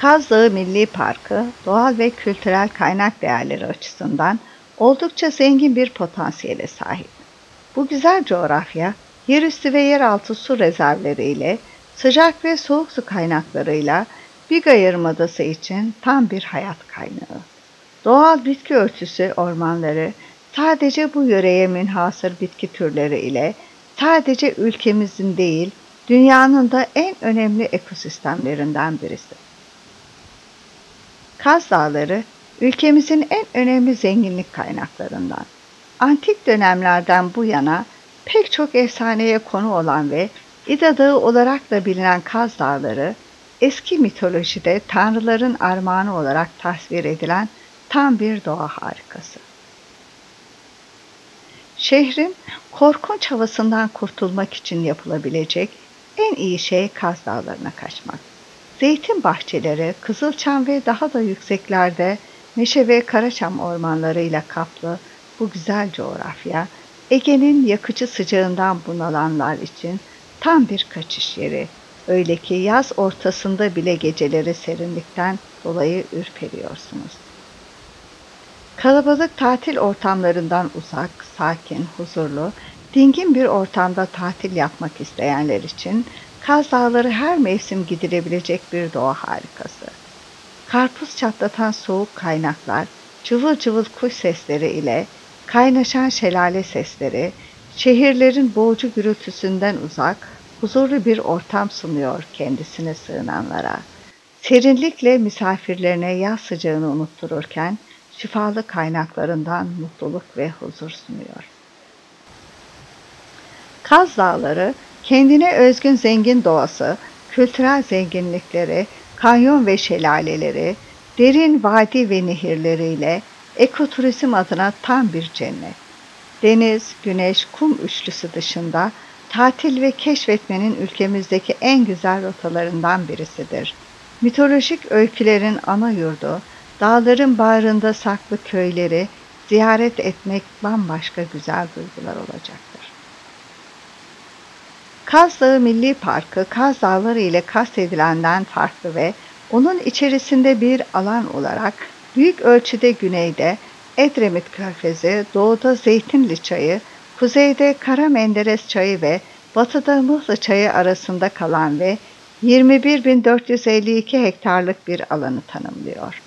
Kaz Dağı Milli Parkı doğal ve kültürel kaynak değerleri açısından oldukça zengin bir potansiyele sahip. Bu güzel coğrafya, yerüstü ve yeraltı su rezervleriyle, sıcak ve soğuk su kaynaklarıyla Biga Yarımadası için tam bir hayat kaynağı. Doğal bitki örtüsü ormanları sadece bu yöreye münhasır bitki türleri ile sadece ülkemizin değil, dünyanın da en önemli ekosistemlerinden birisi. Kaz Dağları, ülkemizin en önemli zenginlik kaynaklarından. Antik dönemlerden bu yana pek çok efsaneye konu olan ve İda Dağı olarak da bilinen Kaz Dağları, eski mitolojide tanrıların armağanı olarak tasvir edilen tam bir doğa harikası. Şehrin korkunç havasından kurtulmak için yapılabilecek en iyi şey Kaz Dağları'na kaçmak. Zeytin bahçeleri, Kızılçam ve daha da yükseklerde meşe ve karaçam ormanlarıyla kaplı bu güzel coğrafya, Ege'nin yakıcı sıcağından bunalanlar için tam bir kaçış yeri. Öyle ki yaz ortasında bile geceleri serinlikten dolayı ürperiyorsunuz. Kalabalık tatil ortamlarından uzak, sakin, huzurlu, dingin bir ortamda tatil yapmak isteyenler için Kaz Dağları her mevsim gidilebilecek bir doğa harikası. Karpuz çatlatan soğuk kaynaklar, cıvıl cıvıl kuş sesleri ile kaynaşan şelale sesleri, şehirlerin boğucu gürültüsünden uzak, huzurlu bir ortam sunuyor kendisine sığınanlara. Serinlikle misafirlerine yaz sıcağını unuttururken, şifalı kaynaklarından mutluluk ve huzur sunuyor. Kaz Dağları, kendine özgün zengin doğası, kültürel zenginlikleri, kanyon ve şelaleleri, derin vadi ve nehirleriyle ekoturizm adına tam bir cennet. Deniz, güneş, kum üçlüsü dışında tatil ve keşfetmenin ülkemizdeki en güzel rotalarından birisidir. Mitolojik öykülerin ana yurdu, dağların bağrında saklı köyleri ziyaret etmek bambaşka güzel duygular olacaktır. Kaz Dağı Milli Parkı, Kaz Dağları ile kastedilenden farklı ve onun içerisinde bir alan olarak büyük ölçüde güneyde Edremit Körfezi, doğuda Zeytinli Çayı, kuzeyde Kara Menderes Çayı ve batıda Mıhlı Çayı arasında kalan ve 21.452 hektarlık bir alanı tanımlıyor.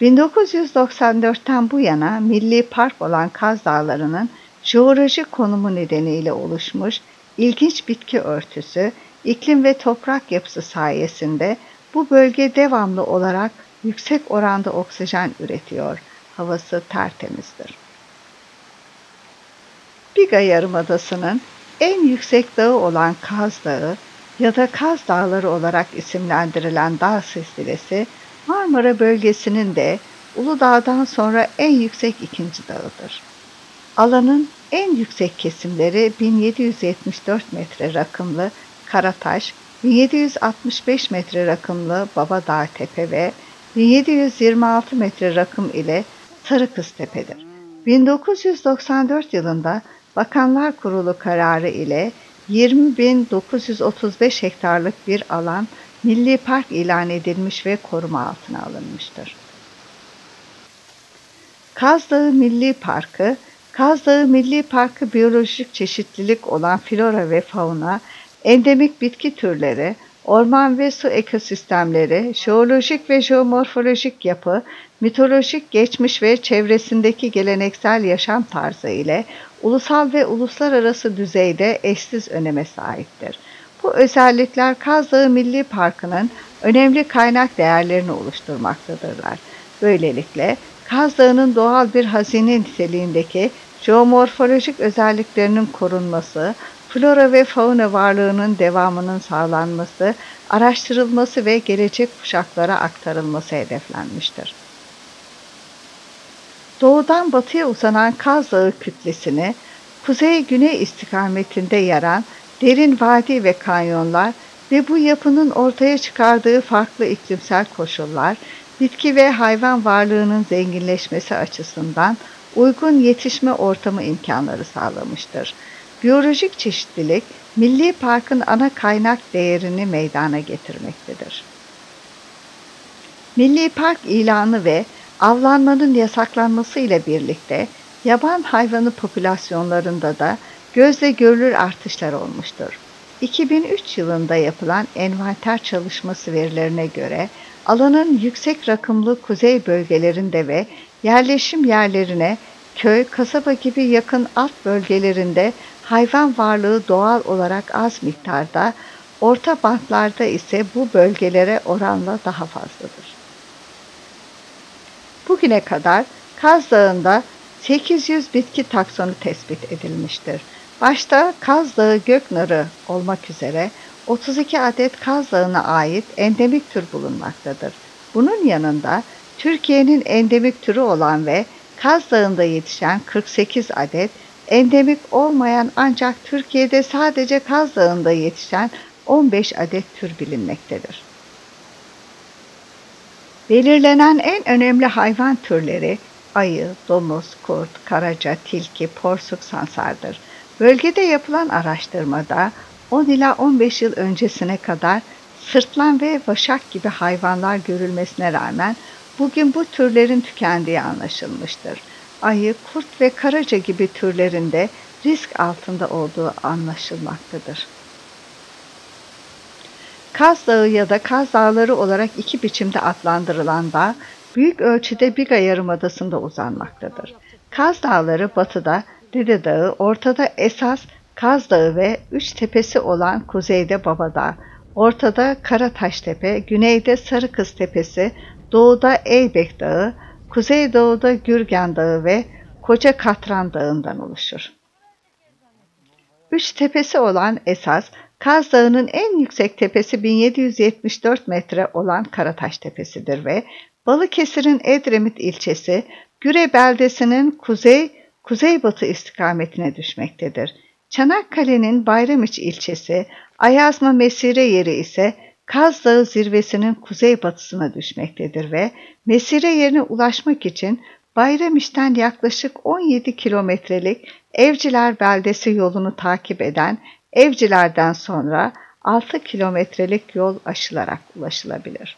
1994'ten bu yana milli park olan Kaz Dağları'nın jeolojik konumu nedeniyle oluşmuş ilginç bitki örtüsü, iklim ve toprak yapısı sayesinde bu bölge devamlı olarak yüksek oranda oksijen üretiyor. Havası tertemizdir. Biga Yarımadası'nın en yüksek dağı olan Kaz Dağı ya da Kaz Dağları olarak isimlendirilen dağ silsilesi Marmara bölgesinin de Uludağ'dan sonra en yüksek ikinci dağıdır. Alanın en yüksek kesimleri 1774 metre rakımlı Karataş, 1765 metre rakımlı Babadağ Tepe ve 1726 metre rakım ile Sarıkız Tepe'dir. 1994 yılında Bakanlar Kurulu kararı ile 20.935 hektarlık bir alan milli park ilan edilmiş ve koruma altına alınmıştır. Kaz Dağı Milli Parkı, Kaz Dağı Milli Parkı biyolojik çeşitlilik olan flora ve fauna, endemik bitki türleri, orman ve su ekosistemleri, jeolojik ve jeomorfolojik yapı, mitolojik geçmiş ve çevresindeki geleneksel yaşam tarzı ile ulusal ve uluslararası düzeyde eşsiz öneme sahiptir. Bu özellikler Kaz Dağı Milli Parkı'nın önemli kaynak değerlerini oluşturmaktadırlar. Böylelikle Kaz Dağı'nın doğal bir hazine niteliğindeki jeomorfolojik özelliklerinin korunması, flora ve fauna varlığının devamının sağlanması, araştırılması ve gelecek kuşaklara aktarılması hedeflenmiştir. Doğudan batıya uzanan Kaz Dağı kütlesini, kuzey-güney istikametinde yaran derin vadi ve kanyonlar ve bu yapının ortaya çıkardığı farklı iklimsel koşullar, bitki ve hayvan varlığının zenginleşmesi açısından uygun yetişme ortamı imkanları sağlamıştır. Biyolojik çeşitlilik, milli parkın ana kaynak değerini meydana getirmektedir. Milli Park ilanı ve avlanmanın yasaklanması ile birlikte yaban hayvanı popülasyonlarında da gözle görülür artışlar olmuştur. 2003 yılında yapılan envanter çalışması verilerine göre alanın yüksek rakımlı kuzey bölgelerinde ve yerleşim yerlerine köy, kasaba gibi yakın alt bölgelerinde hayvan varlığı doğal olarak az miktarda, orta bantlarda ise bu bölgelere oranla daha fazladır. Bugüne kadar Kaz Dağı'nda 800 bitki taksonu tespit edilmiştir. Başta Kaz Dağı Göknarı olmak üzere 32 adet Kaz Dağı'na ait endemik tür bulunmaktadır. Bunun yanında Türkiye'nin endemik türü olan ve Kaz Dağı'nda yetişen 48 adet, endemik olmayan ancak Türkiye'de sadece Kaz Dağı'nda yetişen 15 adet tür bilinmektedir. Belirlenen en önemli hayvan türleri ayı, domuz, kurt, karaca, tilki, porsuk, sansardır. Bölgede yapılan araştırmada 10 ila 15 yıl öncesine kadar sırtlan ve vaşak gibi hayvanlar görülmesine rağmen bugün bu türlerin tükendiği anlaşılmıştır. Ayı, kurt ve karaca gibi türlerinde risk altında olduğu anlaşılmaktadır. Kaz Dağı ya da Kaz Dağları olarak iki biçimde adlandırılan dağ, büyük ölçüde Biga Yarımadası'nda uzanmaktadır. Kaz Dağları batıda Dede Dağı, ortada esas Kaz Dağı ve üç tepesi olan kuzeyde Baba Dağı, ortada Karataş Tepe, güneyde Sarı Kız Tepesi, doğuda Eybek Dağı, kuzeydoğuda Gürgen Dağı ve Koca Katran Dağı'ndan oluşur. Üç tepesi olan esas, Kaz Dağı'nın en yüksek tepesi 1774 metre olan Karataş Tepesi'dir ve Balıkesir'in Edremit ilçesi, Güre beldesinin kuzey kuzeybatı istikametine düşmektedir. Çanakkale'nin Bayramiç ilçesi, Ayazma Mesire yeri ise Kaz Dağı zirvesinin kuzeybatısına düşmektedir ve mesire yerine ulaşmak için Bayramiş'ten yaklaşık 17 kilometrelik Evciler beldesi yolunu takip eden Evciler'den sonra 6 kilometrelik yol aşılarak ulaşılabilir.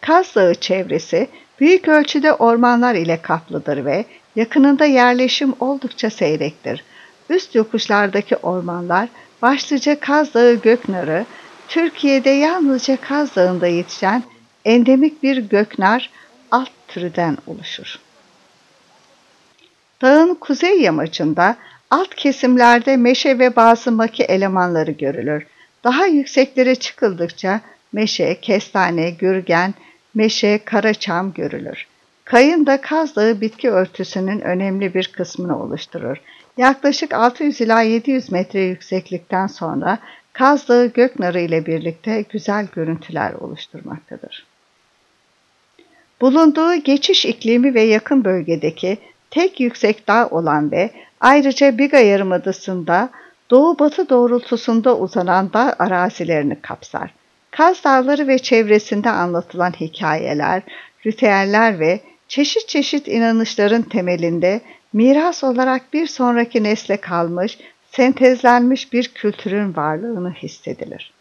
Kaz Dağı çevresi büyük ölçüde ormanlar ile kaplıdır ve yakınında yerleşim oldukça seyrektir. Üst yokuşlardaki ormanlar başlıca Kaz Dağı Göknarı, Türkiye'de yalnızca Kaz Dağı'nda yetişen endemik bir göknar alt türüden oluşur. Dağın kuzey yamacında alt kesimlerde meşe ve bazı maki elemanları görülür. Daha yükseklere çıkıldıkça meşe, kestane, gürgen, meşe, karaçam görülür. Kayın da Kaz Dağı bitki örtüsünün önemli bir kısmını oluşturur. Yaklaşık 600 ila 700 metre yükseklikten sonra Kaz Dağı Göknarı ile birlikte güzel görüntüler oluşturmaktadır. Bulunduğu geçiş iklimi ve yakın bölgedeki tek yüksek dağ olan ve ayrıca Biga Yarımadası'nda doğu-batı doğrultusunda uzanan dağ arazilerini kapsar. Kaz Dağları ve çevresinde anlatılan hikayeler, ritüeller ve çeşit çeşit inanışların temelinde miras olarak bir sonraki nesle kalmış, sentezlenmiş bir kültürün varlığını hissedilir.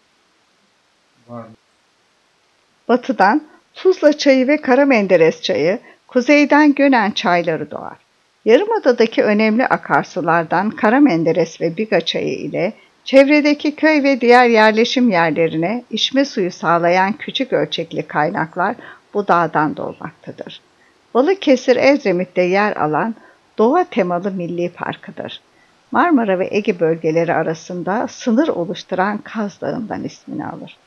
Batıdan Tuzla çayı ve Kara Menderes çayı, kuzeyden Gönen çayları doğar. Yarımada'daki önemli akarsulardan Kara Menderes ve Biga çayı ile çevredeki köy ve diğer yerleşim yerlerine içme suyu sağlayan küçük ölçekli kaynaklar bu dağdan doğmaktadır. Balıkesir Ezremit'te yer alan doğa temalı milli parkıdır. Marmara ve Ege bölgeleri arasında sınır oluşturan Kaz Dağı'ndan ismini alır.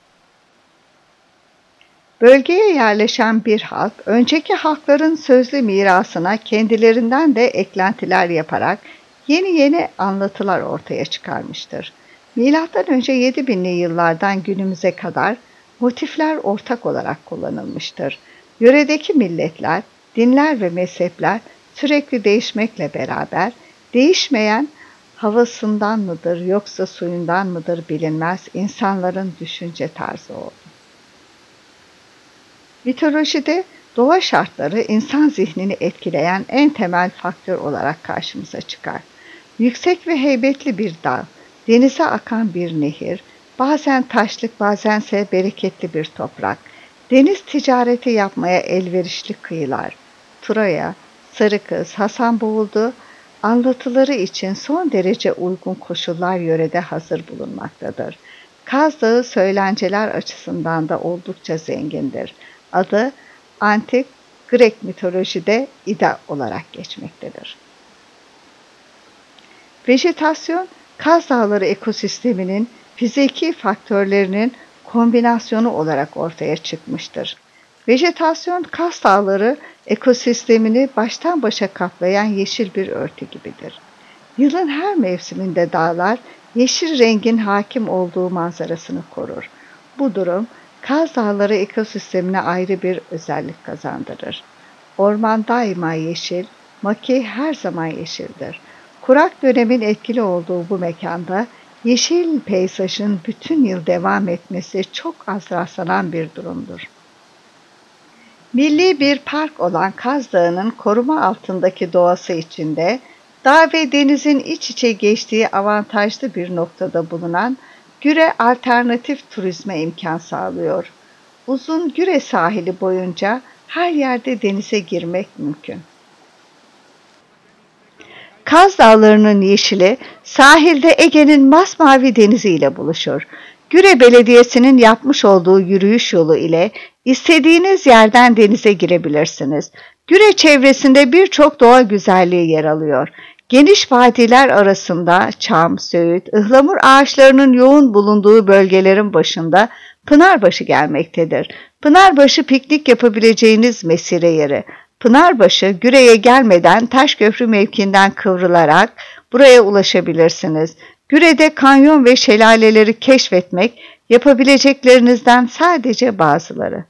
Bölgeye yerleşen bir halk, önceki halkların sözlü mirasına kendilerinden de eklentiler yaparak yeni yeni anlatılar ortaya çıkarmıştır. Milattan önce 7000'li yıllardan günümüze kadar motifler ortak olarak kullanılmıştır. Yöredeki milletler, dinler ve mezhepler sürekli değişmekle beraber değişmeyen havasından mıdır yoksa suyundan mıdır bilinmez insanların düşünce tarzı oldu. Mitolojide doğa şartları insan zihnini etkileyen en temel faktör olarak karşımıza çıkar. Yüksek ve heybetli bir dağ, denize akan bir nehir, bazen taşlık bazense bereketli bir toprak, Deniz ticareti yapmaya elverişli kıyılar. Troya, Sarıkız, Hasan Boğuldu anlatıları için son derece uygun koşullar yörede hazır bulunmaktadır. Kaz Dağı söylenceler açısından da oldukça zengindir. Adı antik Grek mitolojide İda olarak geçmektedir. Vejetasyon, Kaz Dağları ekosisteminin fiziki faktörlerinin kombinasyonu olarak ortaya çıkmıştır. Vejetasyon Kaz Dağları ekosistemini baştan başa kaplayan yeşil bir örtü gibidir. Yılın her mevsiminde dağlar yeşil rengin hakim olduğu manzarasını korur. Bu durum Kaz Dağları ekosistemine ayrı bir özellik kazandırır. Orman daima yeşil, maki her zaman yeşildir. Kurak dönemin etkili olduğu bu mekanda yeşil peyzajın bütün yıl devam etmesi çok az rastlanan bir durumdur. Milli bir park olan Kaz Dağı'nın koruma altındaki doğası içinde dağ ve denizin iç içe geçtiği avantajlı bir noktada bulunan Güre alternatif turizme imkan sağlıyor. Uzun Güre sahili boyunca her yerde denize girmek mümkün. Kaz Dağları'nın yeşili sahilde Ege'nin masmavi deniziyle buluşur. Güre Belediyesi'nin yapmış olduğu yürüyüş yolu ile istediğiniz yerden denize girebilirsiniz. Güre çevresinde birçok doğa güzelliği yer alıyor. Geniş vadiler arasında çam, söğüt, ıhlamur ağaçlarının yoğun bulunduğu bölgelerin başında Pınarbaşı gelmektedir. Pınarbaşı piknik yapabileceğiniz mesire yeri. Pınarbaşı Güre'ye gelmeden Taşköprü mevkiinden kıvrılarak buraya ulaşabilirsiniz. Güre'de kanyon ve şelaleleri keşfetmek yapabileceklerinizden sadece bazıları.